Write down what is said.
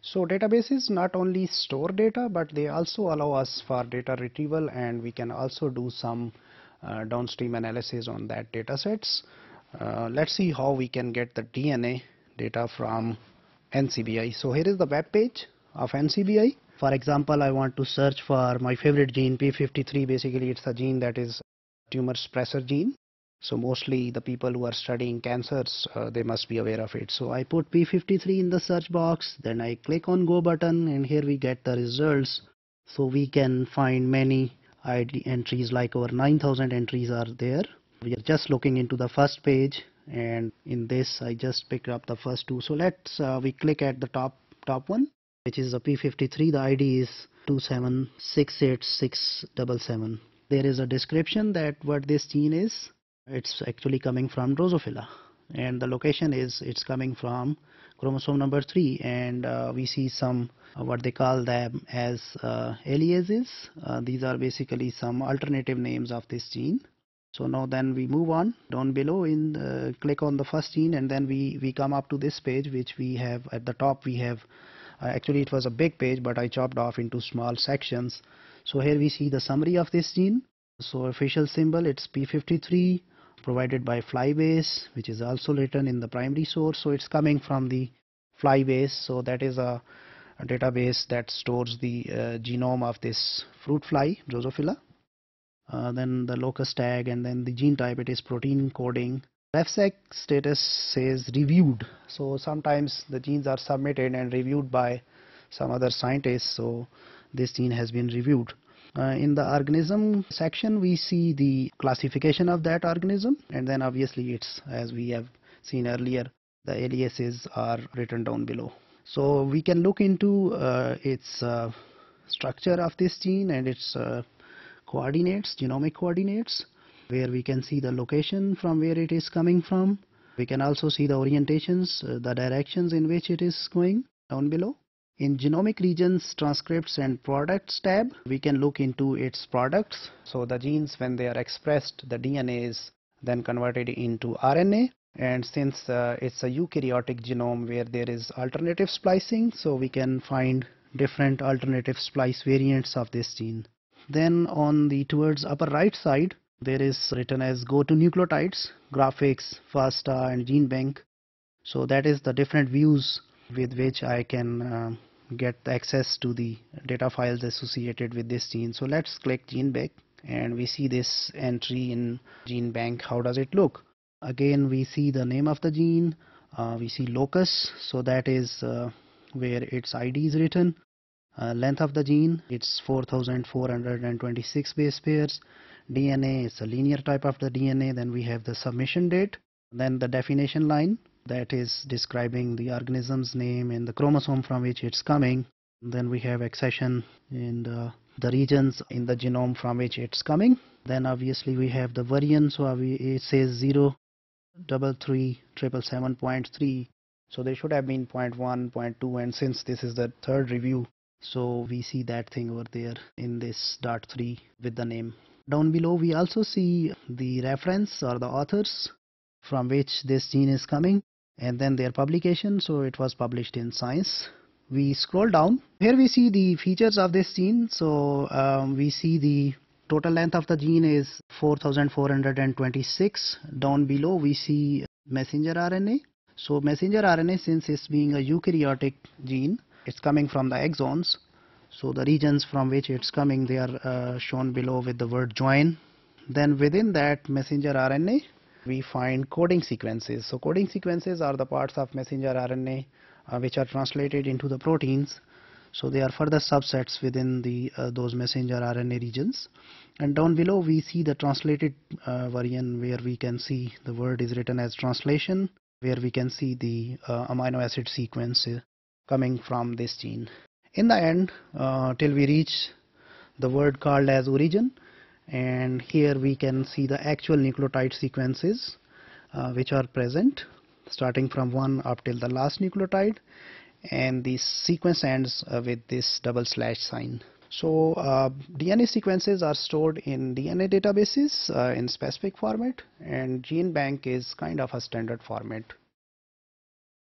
So databases not only store data but they also allow us for data retrieval and we can also do some uh, downstream analysis on that data sets. Uh, let's see how we can get the DNA data from NCBI. So here is the web page of NCBI. For example, I want to search for my favorite gene P53. Basically, it's a gene that is tumor suppressor gene. So mostly the people who are studying cancers, uh, they must be aware of it. So I put P53 in the search box, then I click on go button and here we get the results. So we can find many ID entries like over 9000 entries are there. We are just looking into the first page and in this I just picked up the first two. So let's uh, we click at the top top one which is a P53. The ID is 2768677. There is a description that what this gene is. It's actually coming from Drosophila and the location is it's coming from chromosome number 3 and uh, we see some uh, what they call them as uh, aliases. Uh, these are basically some alternative names of this gene. So now then we move on down below in the, click on the first gene and then we, we come up to this page which we have at the top we have uh, actually it was a big page but I chopped off into small sections. So here we see the summary of this gene. So official symbol it's P53 provided by Flybase which is also written in the primary source. So it's coming from the Flybase. So that is a, a database that stores the uh, genome of this fruit fly Drosophila. Uh, then the locus tag and then the gene type it is protein coding. RefSeq status says reviewed. So sometimes the genes are submitted and reviewed by some other scientists. So this gene has been reviewed uh, in the organism section we see the classification of that organism and then obviously it's as we have seen earlier the aliases are written down below so we can look into uh, its uh, structure of this gene and its uh, coordinates, genomic coordinates, where we can see the location from where it is coming from. We can also see the orientations, uh, the directions in which it is going down below. In genomic regions, transcripts and products tab, we can look into its products. So the genes, when they are expressed, the DNA is then converted into RNA. And since uh, it's a eukaryotic genome where there is alternative splicing, so we can find different alternative splice variants of this gene. Then on the towards upper right side, there is written as go to nucleotides, graphics, FASTA and GenBank. So that is the different views with which I can uh, get access to the data files associated with this gene. So let's click GenBank and we see this entry in GenBank. How does it look? Again, we see the name of the gene. Uh, we see locus. So that is uh, where its ID is written. Uh, length of the gene it's 4426 base pairs DNA is a linear type of the DNA then we have the submission date then the definition line that is describing the organism's name and the chromosome from which it's coming. Then we have accession in the, uh, the regions in the genome from which it's coming. Then obviously we have the variant so uh, it says 0 double three triple seven point three. So they should have been 0 0.1 0.2 and since this is the third review so we see that thing over there in this dot 3 with the name. Down below we also see the reference or the authors from which this gene is coming and then their publication. So it was published in science. We scroll down. Here we see the features of this gene. So um, we see the total length of the gene is 4426 down below we see messenger RNA so messenger RNA since it's being a eukaryotic gene it's coming from the exons. So the regions from which it's coming they are uh, shown below with the word join. Then within that messenger RNA we find coding sequences. So coding sequences are the parts of messenger RNA uh, which are translated into the proteins. So they are further subsets within the uh, those messenger RNA regions. And down below we see the translated uh, variant where we can see the word is written as translation where we can see the uh, amino acid sequence coming from this gene. In the end, uh, till we reach the word called as origin, and here we can see the actual nucleotide sequences uh, which are present starting from one up till the last nucleotide. And the sequence ends uh, with this double slash sign. So uh, DNA sequences are stored in DNA databases uh, in specific format. And GenBank is kind of a standard format